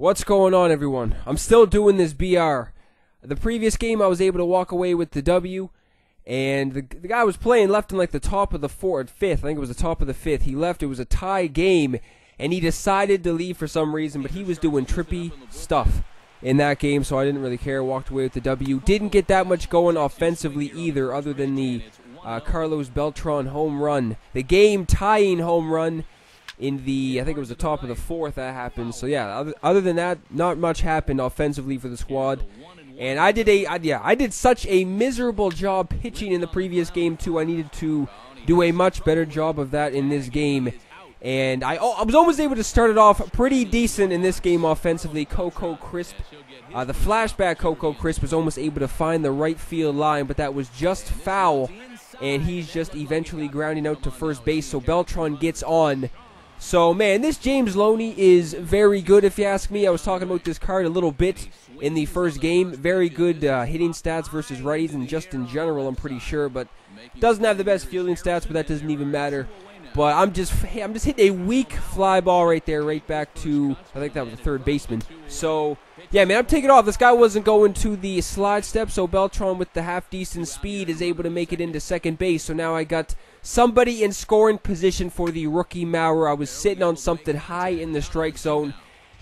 What's going on, everyone? I'm still doing this BR. The previous game, I was able to walk away with the W, and the, the guy was playing left in like the top of the fourth, fifth. I think it was the top of the fifth. He left. It was a tie game, and he decided to leave for some reason, but he was doing trippy stuff in that game, so I didn't really care. Walked away with the W. Didn't get that much going offensively either, other than the uh, Carlos Beltran home run, the game tying home run in the I think it was the top of the fourth that happened. So yeah, other, other than that, not much happened offensively for the squad. And I did a I, yeah I did such a miserable job pitching in the previous game too. I needed to do a much better job of that in this game. And I, oh, I was almost able to start it off pretty decent in this game offensively. Coco Crisp, uh, the flashback Coco Crisp was almost able to find the right field line, but that was just foul. And he's just eventually grounding out to first base. So Beltran gets on so, man, this James Loney is very good, if you ask me. I was talking about this card a little bit in the first game. Very good uh, hitting stats versus righties, and just in general, I'm pretty sure. But doesn't have the best fielding stats, but that doesn't even matter. But I'm just, I'm just hitting a weak fly ball right there, right back to, I think that was the third baseman. So, yeah, man, I'm taking off. This guy wasn't going to the slide step, so Beltran with the half decent speed is able to make it into second base. So now I got somebody in scoring position for the rookie Mauer. I was sitting on something high in the strike zone,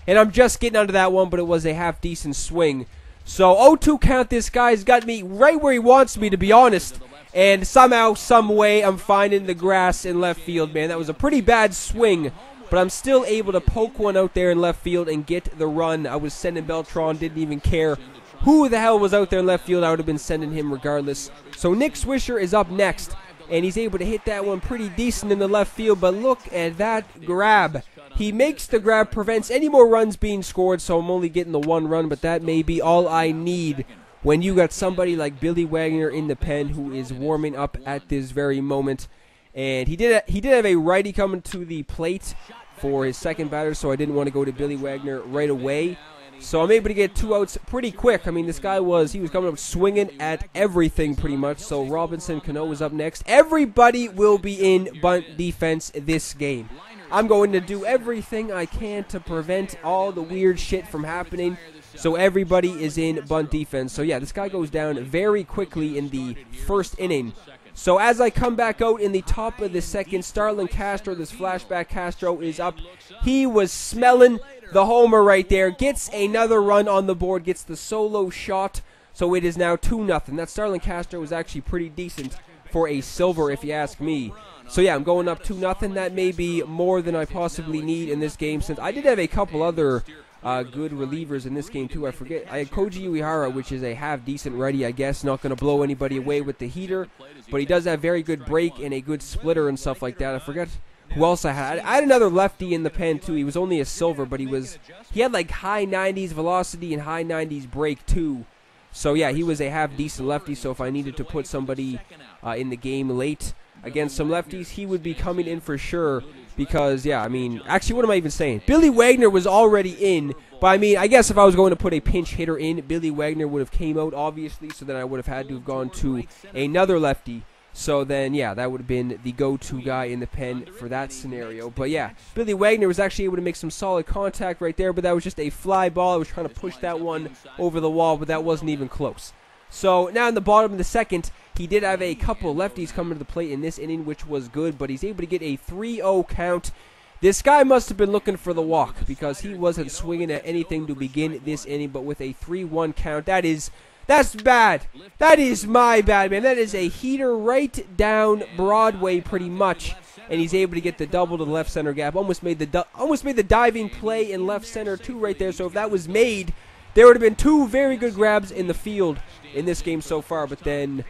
and I'm just getting onto that one, but it was a half decent swing. So 0-2 count. This guy's got me right where he wants me, to be honest. And somehow, some way, I'm finding the grass in left field, man. That was a pretty bad swing, but I'm still able to poke one out there in left field and get the run. I was sending Beltran, didn't even care who the hell was out there in left field. I would have been sending him regardless. So Nick Swisher is up next and he's able to hit that one pretty decent in the left field. But look at that grab. He makes the grab, prevents any more runs being scored, so I'm only getting the one run, but that may be all I need when you got somebody like Billy Wagner in the pen who is warming up at this very moment. And he did he did have a righty coming to the plate for his second batter, so I didn't want to go to Billy Wagner right away. So I'm able to get two outs pretty quick. I mean, this guy was, he was coming up swinging at everything pretty much. So Robinson Cano was up next. Everybody will be in bunt defense this game. I'm going to do everything I can to prevent all the weird shit from happening. So everybody is in bunt defense. So yeah, this guy goes down very quickly in the first inning. So as I come back out in the top of the second, Starlin Castro, this flashback Castro is up. He was smelling the homer right there. Gets another run on the board, gets the solo shot. So it is now 2 nothing. That Starlin Castro was actually pretty decent for a silver, if you ask me. So yeah, I'm going up 2 nothing. That may be more than I possibly need in this game since I did have a couple other uh, good relievers in this game too. I forget. I had Koji Uehara, which is a half decent righty, I guess. Not going to blow anybody away with the heater, but he does have very good break and a good splitter and stuff like that. I forget who else I had. I had another lefty in the pen too. He was only a silver, but he was he had like high 90s velocity and high 90s break too. So yeah, he was a half decent lefty. So if I needed to put somebody uh, in the game late against some lefties, he would be coming in for sure. Because yeah, I mean, actually, what am I even saying? Billy Wagner was already in, but I mean, I guess if I was going to put a pinch hitter in, Billy Wagner would have came out obviously. So then I would have had to have gone to another lefty. So then, yeah, that would have been the go-to guy in the pen for that scenario. But yeah, Billy Wagner was actually able to make some solid contact right there, but that was just a fly ball. I was trying to push that one over the wall, but that wasn't even close. So now in the bottom of the second, he did have a couple lefties coming to the plate in this inning, which was good, but he's able to get a 3-0 count. This guy must have been looking for the walk because he wasn't swinging at anything to begin this inning, but with a 3-1 count, that is that's bad. That is my bad, man. That is a heater right down Broadway, pretty much. And he's able to get the double to the left center gap. Almost made the almost made the diving play in left center too, right there. So if that was made, there would have been two very good grabs in the field in this game so far. But then,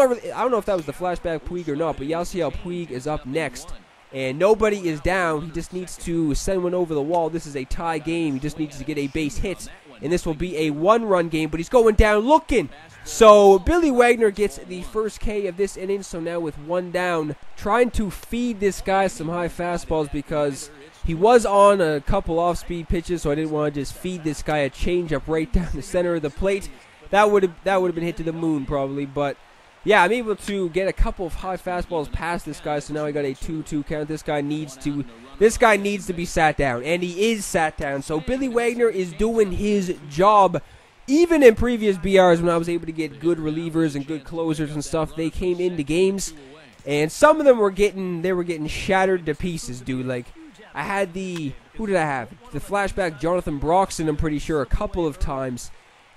really, I don't know if that was the flashback Puig or not. But Yasiel Puig is up next and nobody is down. He just needs to send one over the wall. This is a tie game. He just needs to get a base hit and this will be a one-run game, but he's going down looking. So Billy Wagner gets the first K of this inning, so now with one down, trying to feed this guy some high fastballs because he was on a couple off-speed pitches, so I didn't want to just feed this guy a changeup right down the center of the plate. That would have that would have been hit to the moon probably, but yeah, I'm able to get a couple of high fastballs past this guy, so now I got a 2-2 count. This guy needs to This guy needs to be sat down, and he is sat down. So Billy Wagner is doing his job. Even in previous BRs, when I was able to get good relievers and good closers and stuff, they came into games, and some of them were getting they were getting shattered to pieces, dude. Like I had the who did I have? The flashback Jonathan Broxton. I'm pretty sure a couple of times.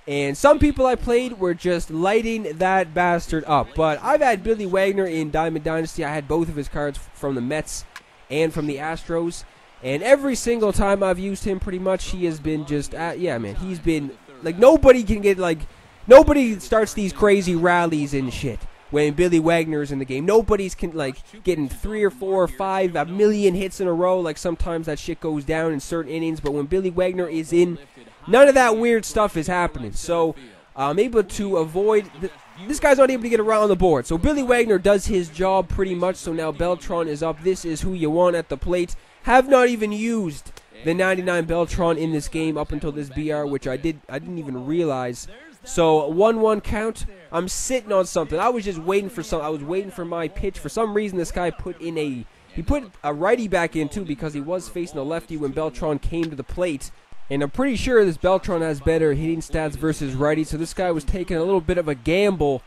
And some people I played were just lighting that bastard up. But I've had Billy Wagner in Diamond Dynasty. I had both of his cards from the Mets and from the Astros. And every single time I've used him, pretty much, he has been just, uh, yeah, man, he's been, like, nobody can get, like, nobody starts these crazy rallies and shit when Billy Wagner is in the game. Nobody's can, like, getting three or four or five, a million hits in a row. Like, sometimes that shit goes down in certain innings, but when Billy Wagner is in, none of that weird stuff is happening. So, I'm able to avoid. The, this guy's not able to get around the board. So Billy Wagner does his job pretty much. So now Beltran is up. This is who you want at the plate. Have not even used the 99 Beltran in this game up until this BR, which I did I didn't even realize. So 1-1 count. I'm sitting on something. I was just waiting for some. I was waiting for my pitch. For some reason, this guy put in a he put a righty back in too because he was facing a lefty when Beltran came to the plate. And I'm pretty sure this Beltran has better hitting stats versus righty. So this guy was taking a little bit of a gamble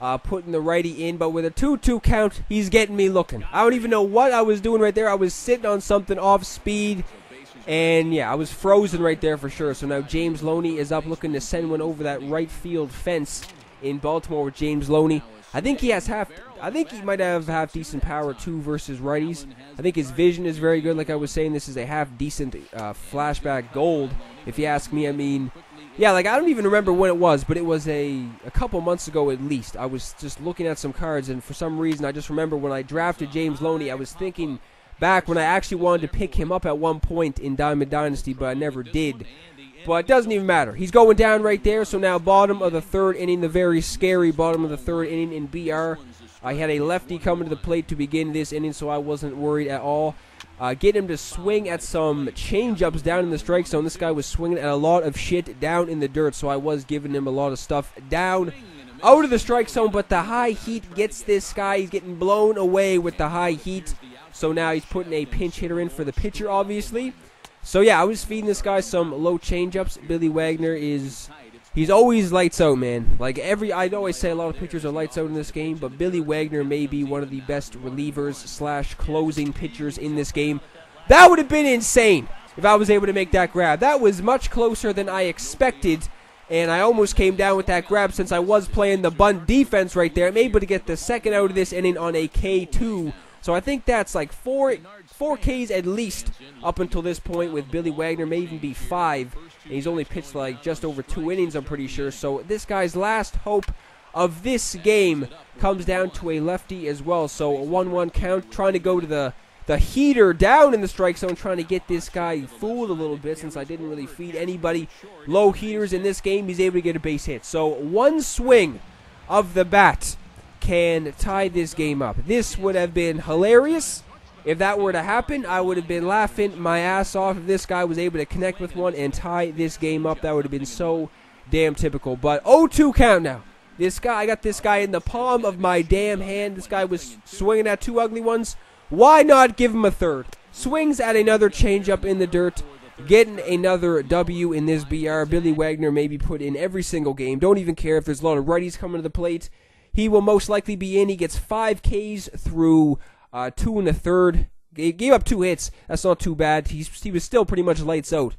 uh, putting the righty in. But with a 2-2 count, he's getting me looking. I don't even know what I was doing right there. I was sitting on something off speed. And yeah, I was frozen right there for sure. So now James Loney is up looking to send one over that right field fence in Baltimore with James Loney. I think he has half. I think he might have half decent power too versus righties. I think his vision is very good. Like I was saying, this is a half decent uh, flashback gold. If you ask me, I mean, yeah, like I don't even remember when it was, but it was a a couple months ago at least. I was just looking at some cards, and for some reason, I just remember when I drafted James Loney, I was thinking back when I actually wanted to pick him up at one point in Diamond Dynasty, but I never did. But it doesn't even matter. He's going down right there. So now bottom of the third inning, the very scary bottom of the third inning in BR. I had a lefty coming to the plate to begin this inning, so I wasn't worried at all. Uh, get him to swing at some change-ups down in the strike zone. This guy was swinging at a lot of shit down in the dirt, so I was giving him a lot of stuff down out of the strike zone. But the high heat gets this guy. He's getting blown away with the high heat. So now he's putting a pinch hitter in for the pitcher, obviously. So yeah, I was feeding this guy some low changeups. Billy Wagner is he's always lights out, man. Like every I'd always say a lot of pitchers are lights out in this game, but Billy Wagner may be one of the best relievers slash closing pitchers in this game. That would have been insane if I was able to make that grab. That was much closer than I expected. And I almost came down with that grab since I was playing the bunt defense right there. I'm able to get the second out of this inning on a K2 so I think that's like four four Ks at least up until this point with Billy Wagner, may even be five. And he's only pitched like just over two innings, I'm pretty sure. So this guy's last hope of this game comes down to a lefty as well. So a 1-1 count, trying to go to the the heater down in the strike zone, trying to get this guy fooled a little bit since I didn't really feed anybody low heaters in this game. He's able to get a base hit. So one swing of the bat can tie this game up. This would have been hilarious. If that were to happen, I would have been laughing my ass off if this guy was able to connect with one and tie this game up. That would have been so damn typical. But 0-2 count now. This guy, I got this guy in the palm of my damn hand. This guy was swinging at two ugly ones. Why not give him a third? Swings at another changeup in the dirt. Getting another W in this BR. Billy Wagner may be put in every single game. Don't even care if there's a lot of righties coming to the plate. He will most likely be in. He gets five Ks through uh, two and a third. He gave up two hits. That's not too bad. He's, he was still pretty much lights out.